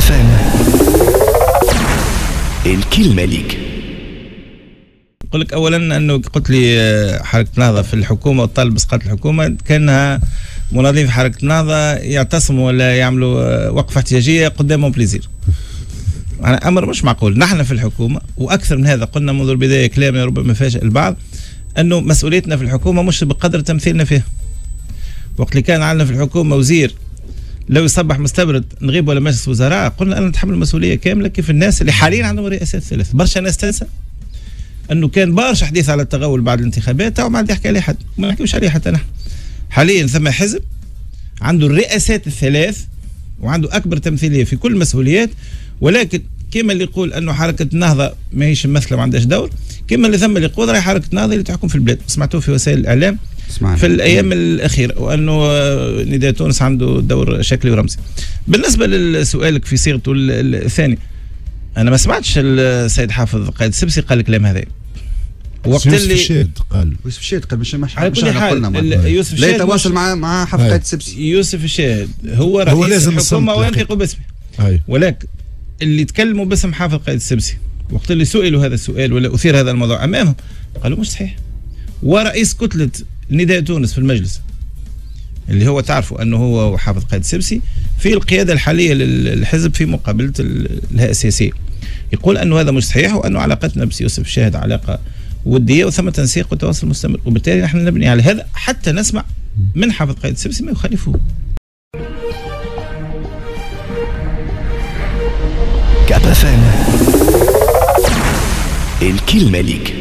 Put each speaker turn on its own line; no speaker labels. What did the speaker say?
فام الكلمة ليك.
نقول لك اولا أنه قلت لي آه، حركة نهضة في الحكومة وطالب اسقاط الحكومة كأنها مناضلين في حركة نهضة يعتصموا ولا يعملوا آه، وقفة احتجاجية قدام بليزير يعني أمر مش معقول. نحن في الحكومة وأكثر من هذا قلنا منذ البداية كلامنا ربما فاجئ البعض أنه مسؤوليتنا في الحكومة مش بقدر تمثيلنا فيها. وقت اللي كان عندنا في الحكومة وزير لو يصبح مستبرد نغيب ولا مجلس وزراء قلنا أنا نتحمل المسؤولية كاملة كيف الناس اللي حاليا عندهم رئاسات ثلاث برشا ناس تنسى إنه كان برشا حديث على التغول بعد الانتخابات تو ما عاد يحكي عليه حد ما نحكيوش عليه حتى نحن. حاليا ثم حزب عنده الرئاسات الثلاث وعنده أكبر تمثيلية في كل المسؤوليات ولكن كما اللي يقول أنه حركة النهضه ماهيش ممثله ما عندهاش دور. كما اللي ثم اللي يقول راهي حركة النهضه اللي تحكم في البلاد. سمعتوه في وسائل الإعلام
سمعنا.
في الأيام الأخيرة وأنه نداء تونس عنده دور شكلي ورمزي. بالنسبة لسؤالك في صيغته ال- ال- الثاني أنا ما سمعتش السيد حافظ قائد السبسي قال الكلام هذا. وقت
يوسف
اللي
الشاد قال.
يوسف الشاهد قال مش مش
على
قلنا.
يوسف
لا
الشاهد
يتواصل مع مع
أي.
قائد السبسي.
يوسف الشاهد هو رئيس
هو لازم الحكومة
وينطق باسمه ولكن اللي تكلموا باسم حافظ قائد السبسي. وقت اللي سئلوا هذا السؤال ولا أثير هذا الموضوع أمامهم قالوا مش صحيح. ورئيس كتلة نداء تونس في المجلس اللي هو تعرفوا أنه هو وحافظ قائد السبسي في القيادة الحالية للحزب في مقابلة ال- الهيئة السياسية. يقول أنه هذا مش صحيح وأنه علاقتنا بس يوسف الشاهد علاقة ودية وثم تنسيق وتواصل مستمر. وبالتالي نحن نبني على هذا حتى نسمع من حافظ قائد السبسي ما يخالفه.
فام الكلمة ليك